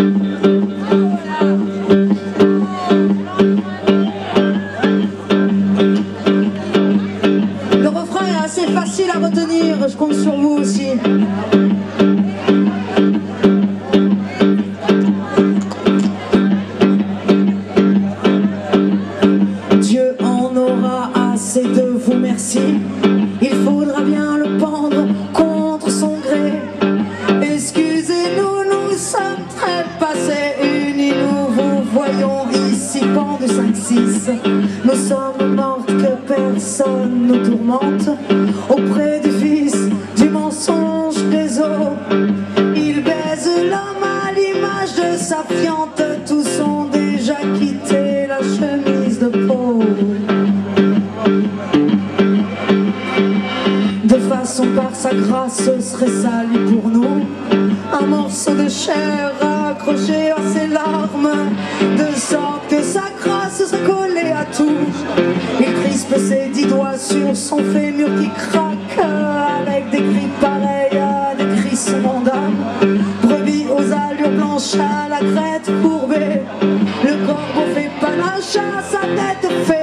Le refrain est assez facile à retenir, je compte sur vous aussi. Dieu en aura assez de vous, merci. Nous sommes mortes que personne nous tourmente. Auprès du Fils du mensonge des eaux. Il baise l'homme à l'image de sa fiente, tous ont déjà quitté la chemise de peau. De façon par sa grâce serait sali pour nous. Un morceau de chair accroché à ses larmes de sorte que sa crasse se collée à tout. Il crispe ses dix doigts sur son fémur qui craque avec des cris pareils à des crissements d'âme. Brebis aux allures blanches à la crête courbée, le corbeau fait panache à sa tête fait